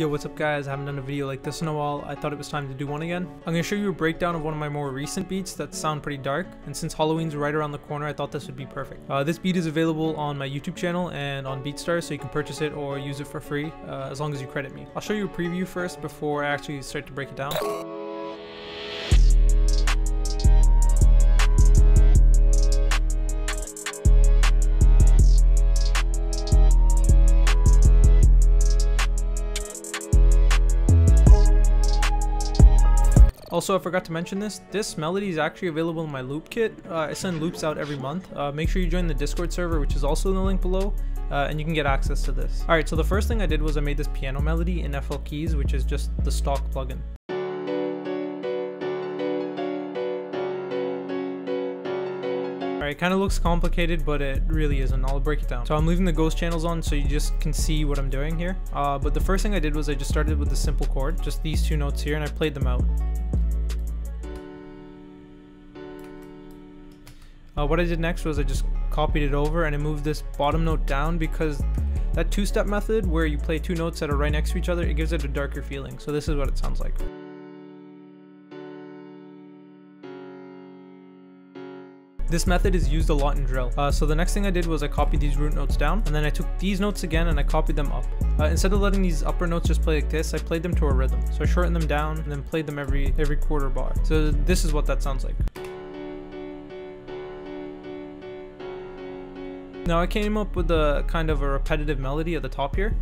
Yo, what's up guys? I haven't done a video like this in a while. I thought it was time to do one again. I'm to show you a breakdown of one of my more recent beats that sound pretty dark. And since Halloween's right around the corner, I thought this would be perfect. Uh, this beat is available on my YouTube channel and on BeatStars, so you can purchase it or use it for free uh, as long as you credit me. I'll show you a preview first before I actually start to break it down. Also, I forgot to mention this, this melody is actually available in my loop kit. Uh, I send loops out every month. Uh, make sure you join the Discord server, which is also in the link below, uh, and you can get access to this. Alright, so the first thing I did was I made this piano melody in FL Keys, which is just the stock plugin. Alright, kind of looks complicated, but it really isn't. I'll break it down. So I'm leaving the ghost channels on so you just can see what I'm doing here. Uh, but the first thing I did was I just started with the simple chord, just these two notes here, and I played them out. Uh, what I did next was I just copied it over and I moved this bottom note down because that two-step method where you play two notes that are right next to each other, it gives it a darker feeling. So this is what it sounds like. This method is used a lot in drill. Uh, so the next thing I did was I copied these root notes down and then I took these notes again and I copied them up. Uh, instead of letting these upper notes just play like this, I played them to a rhythm. So I shortened them down and then played them every every quarter bar. So this is what that sounds like. Now I came up with a kind of a repetitive melody at the top here.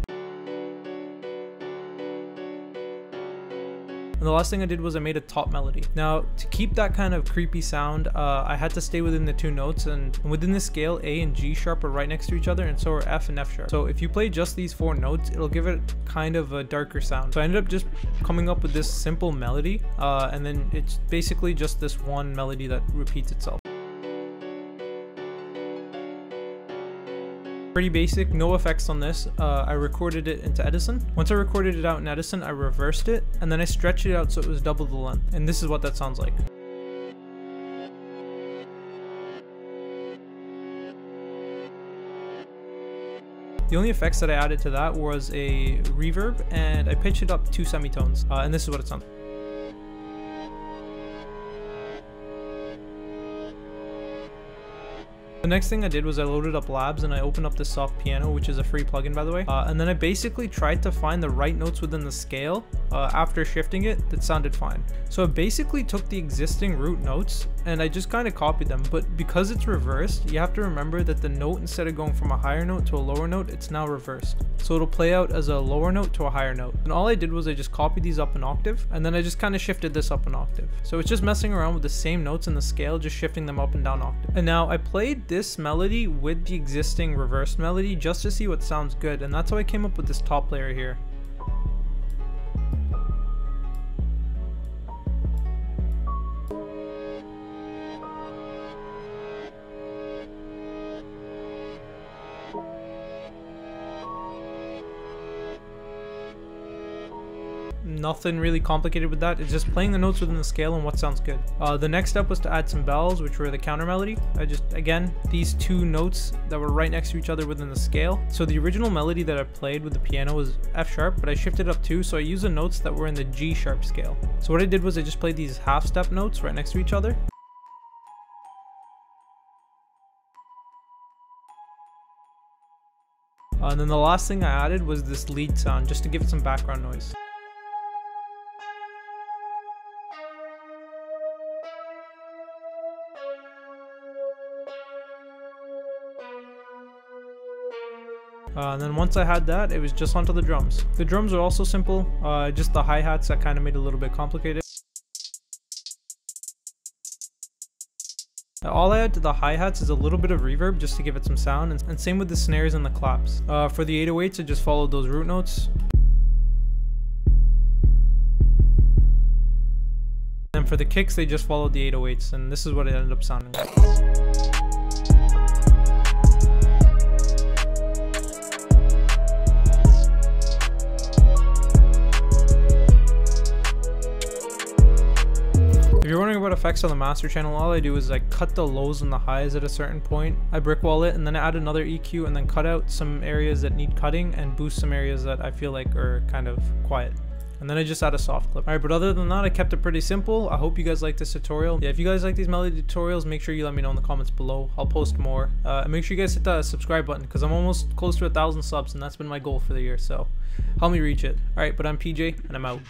And the last thing I did was I made a top melody. Now, to keep that kind of creepy sound, uh, I had to stay within the two notes, and, within the scale, A and G sharp are right next to each other, and so are F and F sharp. So if you play just these four notes, it'll give it kind of a darker sound. So I ended up just coming up with this simple melody, uh, and then it's basically just this one melody that repeats itself. Pretty basic, no effects on this. Uh, I recorded it into Edison. Once I recorded it out in Edison, I reversed it and then I stretched it out so it was double the length. And this is what that sounds like. The only effects that I added to that was a reverb and I pitched it up two semitones. Uh, and this is what it sounds like. The next thing I did was I loaded up Labs and I opened up the Soft Piano, which is a free plugin by the way. Uh, and then I basically tried to find the right notes within the scale uh, after shifting it that sounded fine. So I basically took the existing root notes and I just kind of copied them. But because it's reversed, you have to remember that the note, instead of going from a higher note to a lower note, it's now reversed. So it'll play out as a lower note to a higher note. And all I did was I just copied these up an octave and then I just kind of shifted this up an octave. So it's just messing around with the same notes in the scale, just shifting them up and down octave. And now I played this melody with the existing reversed melody just to see what sounds good and that's how I came up with this top layer here. Nothing really complicated with that. It's just playing the notes within the scale and what sounds good. Uh, the next step was to add some bells, which were the counter melody. I just, again, these two notes that were right next to each other within the scale. So the original melody that I played with the piano was F sharp, but I shifted up two, so I used the notes that were in the G sharp scale. So what I did was I just played these half step notes right next to each other. Uh, and then the last thing I added was this lead sound just to give it some background noise. Uh, and then once I had that, it was just onto the drums. The drums are also simple, uh, just the hi-hats that kind of made it a little bit complicated. All I add to the hi-hats is a little bit of reverb just to give it some sound, and, and same with the snares and the claps. Uh, for the 808s, I just followed those root notes. And for the kicks, they just followed the 808s, and this is what it ended up sounding like. Effects on the master channel, all I do is I cut the lows and the highs at a certain point. I brick wall it and then add another EQ and then cut out some areas that need cutting and boost some areas that I feel like are kind of quiet. And then I just add a soft clip. Alright, but other than that, I kept it pretty simple. I hope you guys like this tutorial. Yeah, if you guys like these melody tutorials, make sure you let me know in the comments below. I'll post more. Uh, and make sure you guys hit that subscribe button because I'm almost close to a thousand subs and that's been my goal for the year. So help me reach it. Alright, but I'm PJ and I'm out.